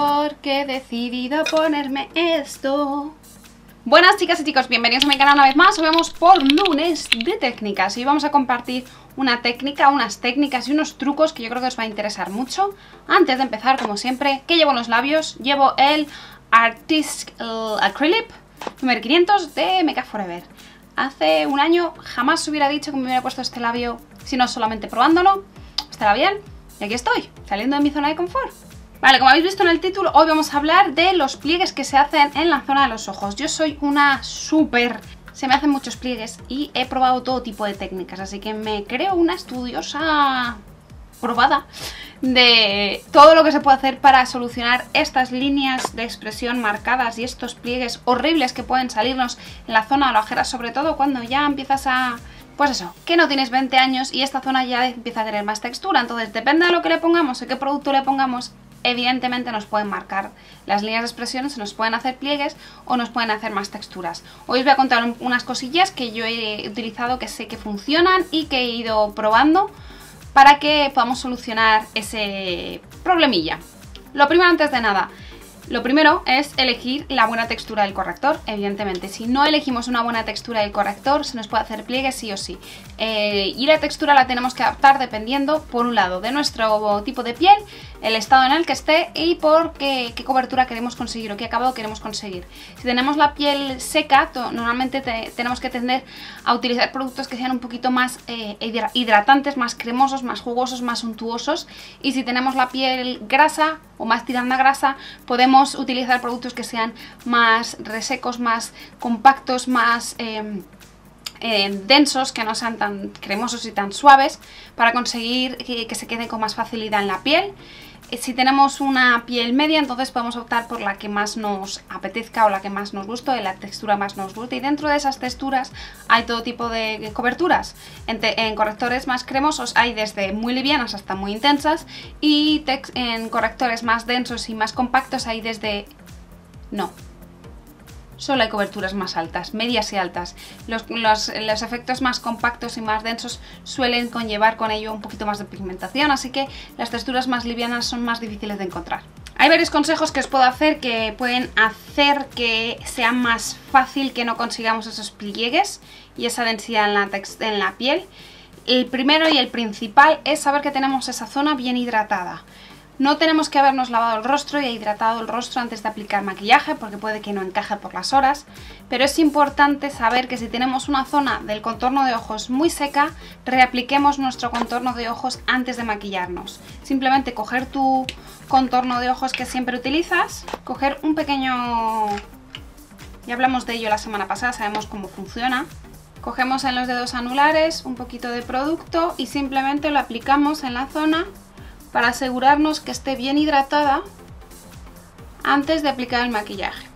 porque he decidido ponerme esto. Buenas chicas y chicos, bienvenidos a mi canal una vez más. Hoy vamos por lunes de técnicas y vamos a compartir una técnica, unas técnicas y unos trucos que yo creo que os va a interesar mucho. Antes de empezar, como siempre, ¿qué llevo en los labios? Llevo el Artist Acrylic número 500 de Make Forever. Hace un año jamás hubiera dicho que me hubiera puesto este labio, sino solamente probándolo. Estará bien. Y aquí estoy, saliendo de mi zona de confort. Vale, como habéis visto en el título, hoy vamos a hablar de los pliegues que se hacen en la zona de los ojos. Yo soy una súper... Se me hacen muchos pliegues y he probado todo tipo de técnicas, así que me creo una estudiosa probada de todo lo que se puede hacer para solucionar estas líneas de expresión marcadas y estos pliegues horribles que pueden salirnos en la zona de la ojera, sobre todo cuando ya empiezas a... Pues eso, que no tienes 20 años y esta zona ya empieza a tener más textura, entonces depende de lo que le pongamos o qué producto le pongamos, evidentemente nos pueden marcar las líneas de expresión, se nos pueden hacer pliegues o nos pueden hacer más texturas. Hoy os voy a contar unas cosillas que yo he utilizado que sé que funcionan y que he ido probando para que podamos solucionar ese problemilla. Lo primero antes de nada, lo primero es elegir la buena textura del corrector, evidentemente. Si no elegimos una buena textura del corrector, se nos puede hacer pliegue sí o sí. Eh, y la textura la tenemos que adaptar dependiendo, por un lado, de nuestro tipo de piel, el estado en el que esté y por qué, cobertura queremos conseguir o qué acabado queremos conseguir. Si tenemos la piel seca, normalmente tenemos que tender a utilizar productos que sean un poquito más eh, hidratantes, más cremosos, más jugosos, más untuosos. Y si tenemos la piel grasa o más tirando a grasa, podemos utilizar productos que sean más resecos, más compactos, más... Em, eh, densos, que no sean tan cremosos y tan suaves, para conseguir que se quede con más facilidad en la piel si tenemos una piel media, entonces podemos optar por la que más nos apetezca o la que más nos guste, la textura más nos guste. Y dentro de esas texturas hay todo tipo de coberturas. En, correctores más cremosos hay desde muy livianas hasta muy intensas. Y en correctores más densos y más compactos hay desde... No, solo hay coberturas más altas, medias y altas. Los, efectos más compactos y más densos suelen conllevar con ello un poquito más de pigmentación, así que las texturas más livianas son más difíciles de encontrar. Hay varios consejos que os puedo hacer que pueden hacer que sea más fácil que no consigamos esos pliegues y esa densidad en la, en la piel. El primero y el principal es saber que tenemos esa zona bien hidratada. No tenemos que habernos lavado el rostro y hidratado el rostro antes de aplicar maquillaje porque puede que no encaje por las horas, pero es importante saber que si tenemos una zona del contorno de ojos muy seca, reapliquemos nuestro contorno de ojos antes de maquillarnos. Simplemente coger tu contorno de ojos que siempre utilizas, coger un pequeño... Ya hablamos de ello la semana pasada, sabemos cómo funciona. Cogemos en los dedos anulares un poquito de producto y simplemente lo aplicamos en la zona para asegurarnos que esté bien hidratada antes de aplicar el maquillaje.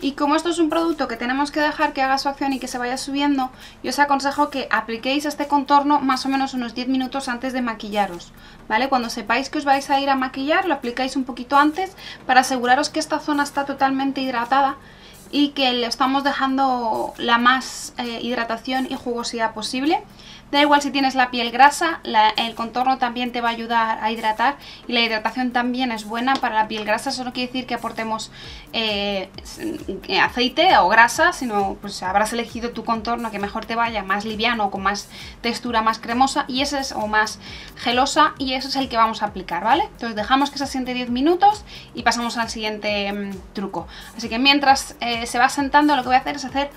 Y como esto es un producto que tenemos que dejar que haga su acción y que se vaya subiendo, yo os aconsejo que apliquéis este contorno más o menos unos 10 minutos antes de maquillaros, ¿vale? Cuando sepáis que os vais a ir a maquillar, lo aplicáis un poquito antes para aseguraros que esta zona está totalmente hidratada y que le estamos dejando la más eh, hidratación y jugosidad posible Da igual si tienes la piel grasa, el contorno también te va a ayudar a hidratar y la hidratación también es buena para la piel grasa. Eso no quiere decir que aportemos eh, aceite o grasa, sino pues habrás elegido tu contorno que mejor te vaya, más liviano, con más textura, más cremosa y ese es, o más gelosa y ese es el que vamos a aplicar, ¿vale? Entonces dejamos que se asiente 10 minutos y pasamos al siguiente mm, truco. Así que mientras eh, se va sentando lo que voy a hacer es hacer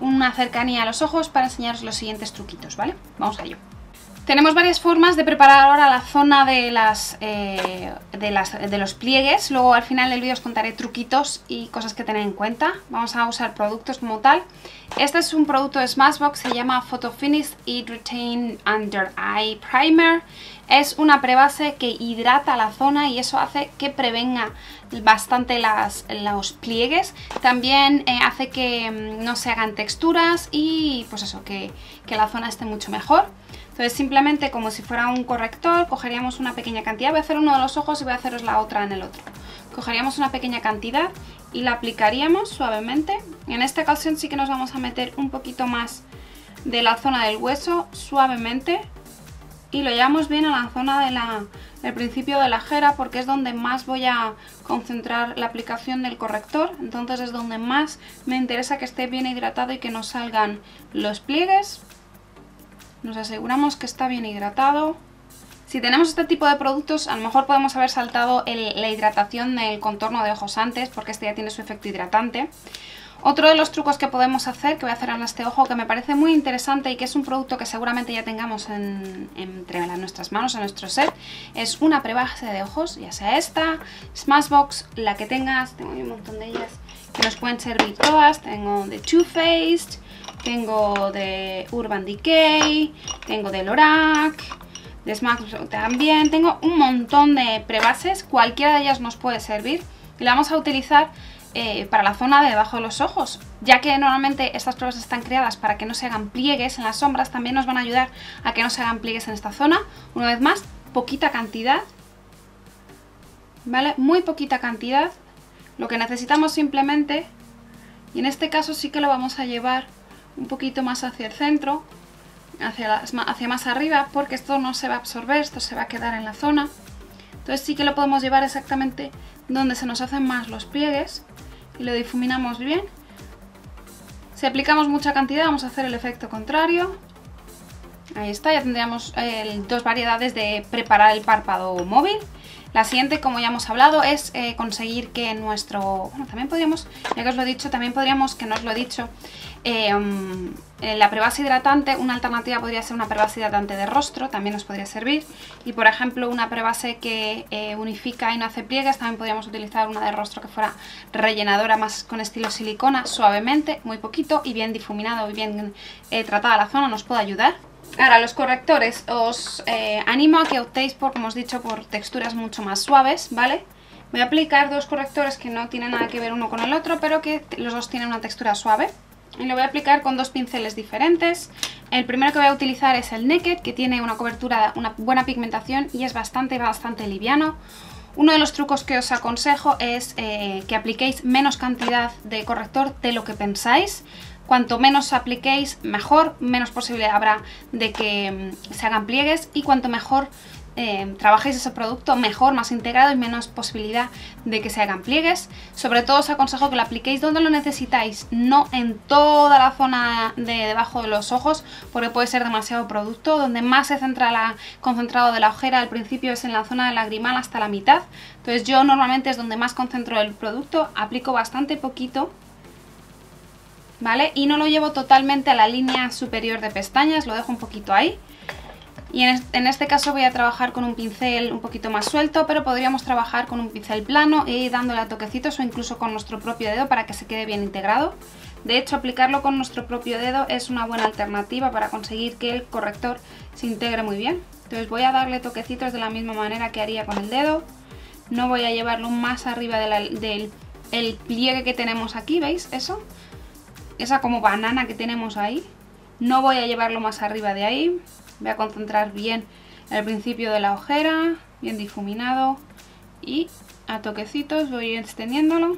una cercanía a los ojos para enseñaros los siguientes truquitos, ¿vale? Vamos a ello. Tenemos varias formas de preparar ahora la zona de, las, eh, de, las, de los pliegues. Luego al final del vídeo os contaré truquitos y cosas que tener en cuenta. Vamos a usar productos como tal. Este es un producto de Smashbox, se llama Photo Finish Eat Retain Under Eye Primer. Es una prebase que hidrata la zona y eso hace que prevenga bastante las, los pliegues. También eh, hace que mm, no se hagan texturas y pues eso, que, que la zona esté mucho mejor. Entonces simplemente como si fuera un corrector, cogeríamos una pequeña cantidad. Voy a hacer uno de los ojos y voy a haceros la otra en el otro. Cogeríamos una pequeña cantidad y la aplicaríamos suavemente. En esta ocasión sí que nos vamos a meter un poquito más de la zona del hueso suavemente y lo llevamos bien a la zona de la el principio de la jera porque es donde más voy a concentrar la aplicación del corrector. Entonces es donde más me interesa que esté bien hidratado y que no salgan los pliegues. Nos aseguramos que está bien hidratado. Si tenemos este tipo de productos, a lo mejor podemos haber saltado la hidratación del contorno de ojos antes, porque este ya tiene su efecto hidratante. Otro de los trucos que podemos hacer, que voy a hacer en este ojo, que me parece muy interesante y que es un producto que seguramente ya tengamos entre nuestras manos, en nuestro set, es una prebase de ojos, ya sea esta, Smashbox, la que tengas, tengo un montón de ellas que nos pueden servir todas, tengo de Too Faced, tengo de Urban Decay, tengo de Lorac, de Smash también. Tengo un montón de prebases, cualquiera de ellas nos puede servir. Y la vamos a utilizar eh, para la zona de debajo de los ojos, ya que normalmente estas prebases están creadas para que no se hagan pliegues en las sombras, también nos van a ayudar a que no se hagan pliegues en esta zona. Una vez más, poquita cantidad, ¿vale? Muy poquita cantidad. Lo que necesitamos simplemente, y en este caso sí que lo vamos a llevar un poquito más hacia el centro, hacia, hacia más arriba, porque esto no se va a absorber, esto se va a quedar en la zona. Entonces sí que lo podemos llevar exactamente donde se nos hacen más los pliegues y lo difuminamos bien. Si aplicamos mucha cantidad vamos a hacer el efecto contrario. Ahí está, ya tendríamos eh, dos variedades de preparar el párpado móvil. La siguiente, como ya hemos hablado, es eh, conseguir que nuestro... Bueno, también podríamos, ya que os lo he dicho, también podríamos, que no os lo he dicho, eh, mm, la prebase hidratante, una alternativa podría ser una prebase hidratante de rostro, también nos podría servir. Y por ejemplo, una prebase que eh, unifica y no hace pliegues, también podríamos utilizar una de rostro que fuera rellenadora más con estilo silicona, suavemente, muy poquito y bien difuminado y bien tratada la zona, nos puede ayudar. Ahora, los correctores, os eh, animo a que optéis por, como os he dicho, por texturas mucho más suaves, ¿vale? Voy a aplicar dos correctores que no tienen nada que ver uno con el otro, pero que los dos tienen una textura suave. Y lo voy a aplicar con dos pinceles diferentes. El primero que voy a utilizar es el Naked, que tiene una cobertura, una buena pigmentación y es bastante, bastante liviano. Uno de los trucos que os aconsejo es eh, que apliquéis menos cantidad de corrector de lo que pensáis. Cuanto menos apliquéis, mejor, menos posibilidad habrá de que mm, se hagan pliegues y cuanto mejor eh, trabajéis ese producto, mejor, más integrado y menos posibilidad de que se hagan pliegues. Sobre todo os aconsejo que lo apliquéis donde lo necesitáis, no en toda la zona de debajo de los ojos, porque puede ser demasiado producto. Donde más se centra la, concentrado de la ojera al principio es en la zona de lagrimal hasta la mitad. Entonces yo normalmente es donde más concentro el producto, aplico bastante poquito ¿vale? Y no lo llevo totalmente a la línea superior de pestañas, lo dejo un poquito ahí. Y en este caso voy a trabajar con un pincel un poquito más suelto, pero podríamos trabajar con un pincel plano y dándole a toquecitos o incluso con nuestro propio dedo para que se quede bien integrado. De hecho, aplicarlo con nuestro propio dedo es una buena alternativa para conseguir que el corrector se integre muy bien. Entonces voy a darle toquecitos de la misma manera que haría con el dedo. No voy a llevarlo más arriba del el pliegue que tenemos aquí, ¿veis eso? esa como banana que tenemos ahí. No voy a llevarlo más arriba de ahí. Voy a concentrar bien el principio de la ojera, bien difuminado. Y a toquecitos voy extendiéndolo.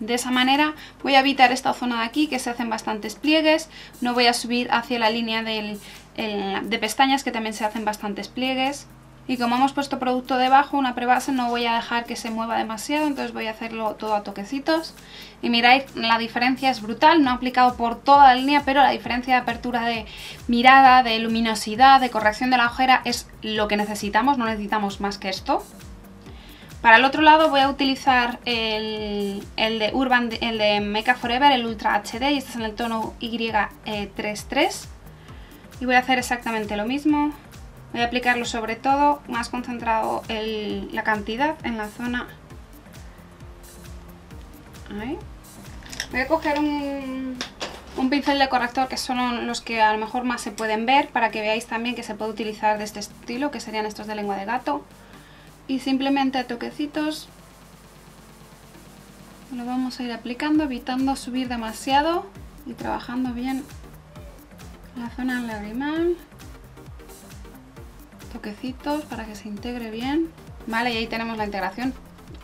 De esa manera voy a evitar esta zona de aquí que se hacen bastantes pliegues. No voy a subir hacia la línea del, de pestañas que también se hacen bastantes pliegues. Y como hemos puesto producto debajo, una prebase, no voy a dejar que se mueva demasiado, entonces voy a hacerlo todo a toquecitos. Y miráis, la diferencia es brutal, no he aplicado por toda la línea, pero la diferencia de apertura de mirada, de luminosidad, de corrección de la ojera es lo que necesitamos, no necesitamos más que esto. Para el otro lado voy a utilizar el, de Urban, el de Mecha Forever, el Ultra HD, y este es en el tono Y33. Eh, y voy a hacer exactamente lo mismo. Voy a aplicarlo sobre todo, más concentrado la cantidad en la zona... Voy a coger un, un pincel de corrector que son los que a lo mejor más se pueden ver para que veáis también que se puede utilizar de este estilo, que serían estos de lengua de gato. Y simplemente a toquecitos lo vamos a ir aplicando, evitando subir demasiado y trabajando bien la zona lagrimal toquecitos para que se integre bien. Vale, y ahí tenemos la integración.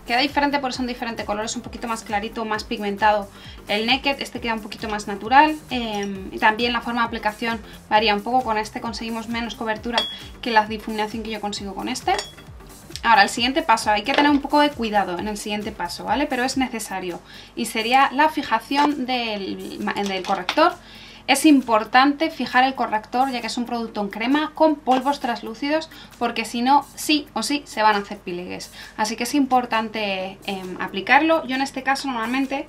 Queda diferente porque son diferentes colores, un poquito más clarito, más pigmentado el Naked, este queda un poquito más natural. Em, y también la forma de aplicación varía un poco, con este conseguimos menos cobertura que la difuminación que yo consigo con este. Ahora, el siguiente paso, hay que tener un poco de cuidado en el siguiente paso, ¿vale? Pero es necesario. Y sería la fijación del, del corrector. Es importante fijar el corrector, ya que es un producto en crema, con polvos translúcidos, porque si no, sí o sí se van a hacer pliegues. Así que es importante em, aplicarlo. Yo en este caso normalmente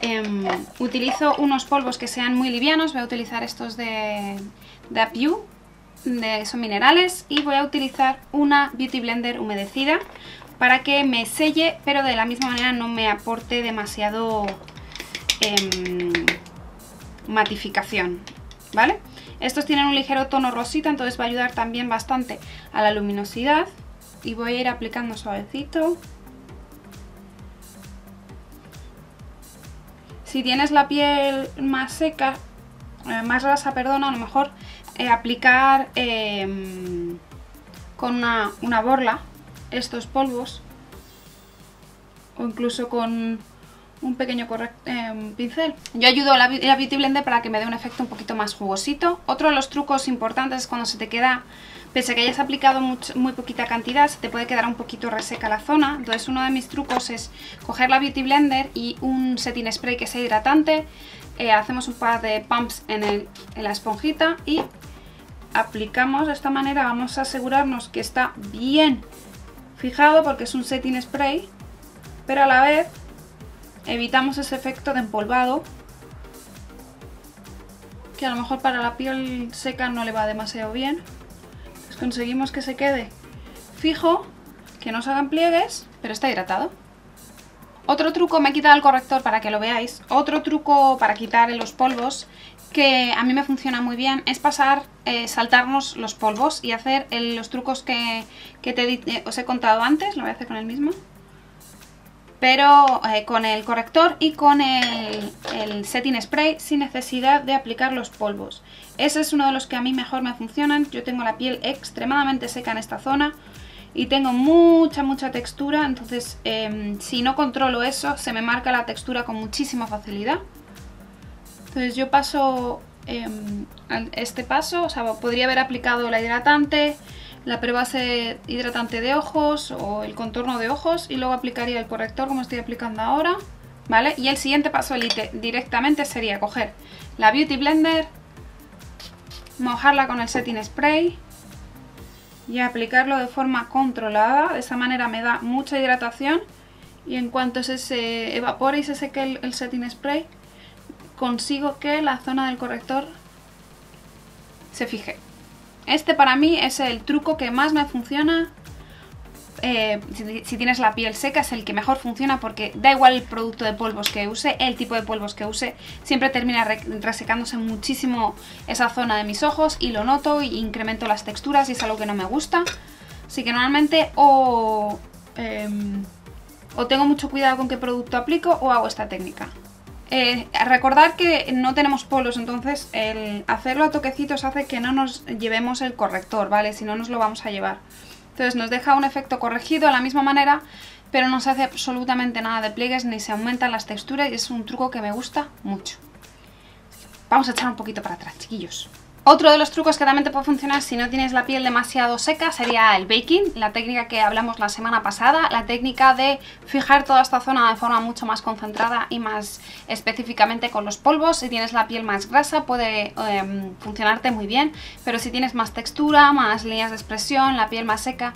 em, utilizo unos polvos que sean muy livianos. Voy a utilizar estos de, de Apiu, de, son minerales y voy a utilizar una Beauty Blender humedecida para que me selle, pero de la misma manera no me aporte demasiado em, matificación, ¿vale? Estos tienen un ligero tono rosita, entonces va a ayudar también bastante a la luminosidad. Y voy a ir aplicando suavecito. Si tienes la piel más seca, eh, más grasa, perdón, a lo mejor eh, aplicar em, con una, borla estos polvos o incluso con un pequeño em, pincel. Yo ayudo la, la, Beauty Blender para que me dé un efecto un poquito más jugosito. Otro de los trucos importantes es cuando se te queda, pese a que hayas aplicado muy poquita cantidad, se te puede quedar un poquito reseca la zona. Entonces uno de mis trucos es coger la Beauty Blender y un setting spray que sea hidratante. Eh, hacemos un par de pumps en la esponjita y aplicamos de esta manera, vamos a asegurarnos que está bien fijado porque es un setting spray, pero a la vez evitamos ese efecto de empolvado que a lo mejor para la piel seca no le va demasiado bien. Pues conseguimos que se quede fijo, que no se hagan pliegues, pero está hidratado. Otro truco, me he quitado el corrector para que lo veáis, otro truco para quitar los polvos que a mí me funciona muy bien es pasar, eh, saltarnos los polvos y hacer los trucos que, te, eh, os he contado antes, lo voy a hacer con el mismo, pero eh, con el corrector y con el, setting spray sin necesidad de aplicar los polvos. Ese es uno de los que a mí mejor me funcionan, yo tengo la piel extremadamente seca en esta zona y tengo mucha mucha textura, entonces em, si no controlo eso se me marca la textura con muchísima facilidad. Entonces yo paso em, este paso, o sea, podría haber aplicado la hidratante, la prebase hidratante de ojos o el contorno de ojos y luego aplicaría el corrector como estoy aplicando ahora, ¿vale? Y el siguiente paso directamente sería coger la Beauty Blender, mojarla con el setting spray y aplicarlo de forma controlada, de esa manera me da mucha hidratación y en cuanto se, evapore y se seque el setting spray, consigo que la zona del corrector se fije. Este para mí es el truco que más me funciona. Eh, si, tienes la piel seca es el que mejor funciona porque da igual el producto de polvos que use, el tipo de polvos que use, siempre termina resecándose muchísimo esa zona de mis ojos y lo noto y incremento las texturas y es algo que no me gusta. Así que normalmente o, em, o tengo mucho cuidado con qué producto aplico o hago esta técnica. Eh, recordar que no tenemos polos, entonces el hacerlo a toquecitos hace que no nos llevemos el corrector, ¿vale? Si no nos lo vamos a llevar. Entonces nos deja un efecto corregido de la misma manera, pero no se hace absolutamente nada de pliegues ni se aumentan las texturas y es un truco que me gusta mucho. Vamos a echar un poquito para atrás, chiquillos. Otro de los trucos que también te puede funcionar si no tienes la piel demasiado seca sería el baking, la técnica que hablamos la semana pasada, la técnica de fijar toda esta zona de forma mucho más concentrada y más específicamente con los polvos. Si tienes la piel más grasa puede em, funcionarte muy bien, pero si tienes más textura, más líneas de expresión, la piel más seca,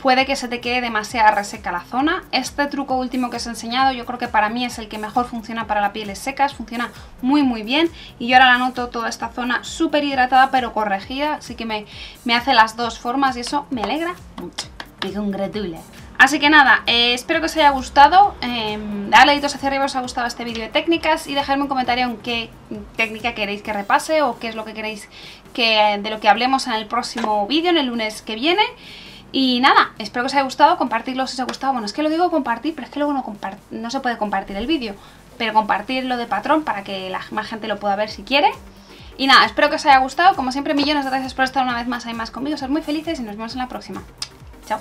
puede que se te quede demasiado reseca la zona. Este truco último que os he enseñado yo creo que para mí es el que mejor funciona para la pieles secas, funciona muy muy bien y yo ahora la noto toda esta zona súper hidratada pero corregida, así que me, me, hace las dos formas y eso me alegra mucho, me congratula. Así que nada, eh, espero que os haya gustado, eh, dadle deditos hacia arriba os ha gustado este vídeo de técnicas y dejadme un comentario en qué técnica queréis que repase o qué es lo que queréis que, de lo que hablemos en el próximo vídeo, en el lunes que viene. Y nada, espero que os haya gustado, compartirlo si os ha gustado. Bueno, es que lo digo compartir, pero es que luego no, no se puede compartir el vídeo. Pero compartirlo de patrón para que la más gente lo pueda ver si quiere. Y nada, espero que os haya gustado. Como siempre, millones de gracias por estar una vez más ahí más conmigo. Ser muy felices y nos vemos en la próxima. Chao.